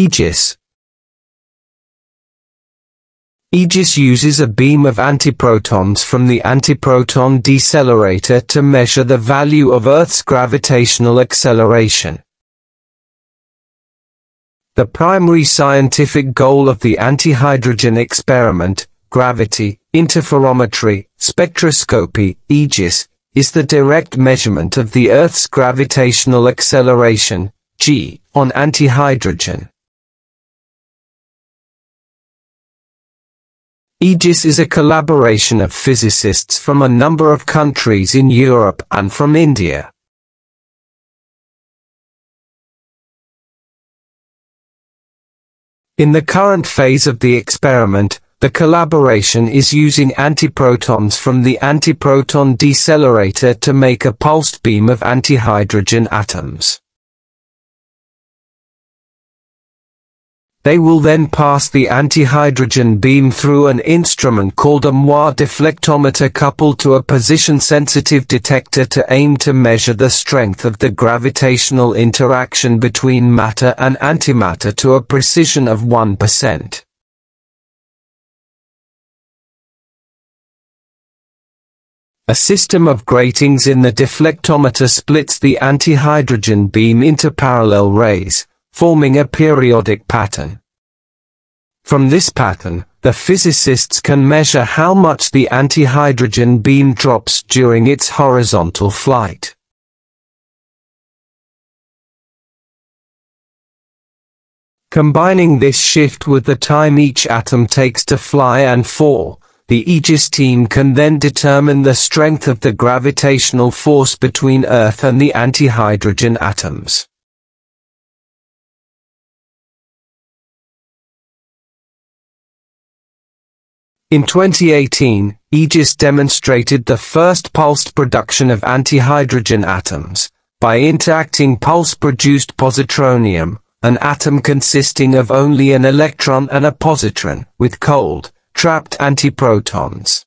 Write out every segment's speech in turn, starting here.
Aegis Aegis uses a beam of antiprotons from the antiproton decelerator to measure the value of Earth's gravitational acceleration. The primary scientific goal of the antihydrogen experiment, gravity, interferometry, spectroscopy, Aegis, is the direct measurement of the Earth's gravitational acceleration, g, on antihydrogen. Aegis is a collaboration of physicists from a number of countries in Europe and from India. In the current phase of the experiment, the collaboration is using antiprotons from the antiproton decelerator to make a pulsed beam of antihydrogen atoms. They will then pass the antihydrogen beam through an instrument called a Moire deflectometer coupled to a position-sensitive detector to aim to measure the strength of the gravitational interaction between matter and antimatter to a precision of 1%. A system of gratings in the deflectometer splits the antihydrogen beam into parallel rays, forming a periodic pattern. From this pattern, the physicists can measure how much the antihydrogen beam drops during its horizontal flight. Combining this shift with the time each atom takes to fly and fall, the Aegis team can then determine the strength of the gravitational force between Earth and the antihydrogen atoms. In 2018, Aegis demonstrated the first pulsed production of antihydrogen atoms, by interacting pulse-produced positronium, an atom consisting of only an electron and a positron, with cold, trapped antiprotons.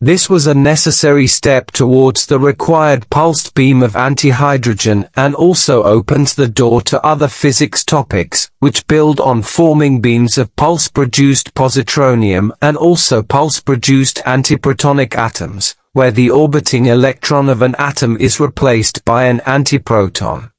This was a necessary step towards the required pulsed beam of antihydrogen and also opens the door to other physics topics, which build on forming beams of pulse-produced positronium and also pulse-produced antiprotonic atoms, where the orbiting electron of an atom is replaced by an antiproton.